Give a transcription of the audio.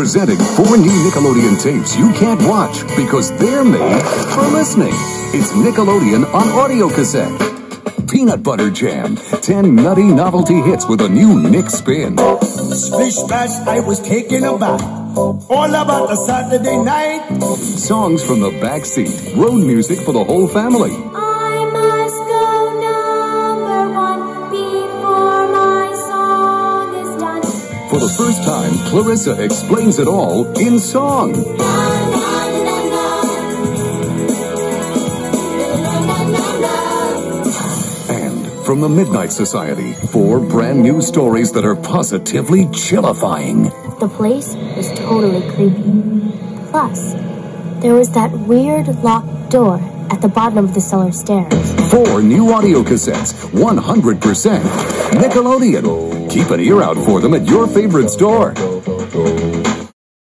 Presenting four new Nickelodeon tapes you can't watch because they're made for listening. It's Nickelodeon on audio cassette. Peanut Butter Jam. 10 nutty novelty hits with a new Nick spin. Splish splash, I was taking a bath. All about the Saturday night. Songs from the backseat. Road music for the whole family. For the first time, Clarissa explains it all in song. And from the Midnight Society, four brand new stories that are positively chillifying. The place was totally creepy. Plus, there was that weird locked door at the bottom of the cellar stairs. Four new audio cassettes, 100% Nickelodeon. Keep an ear out for them at your favorite store.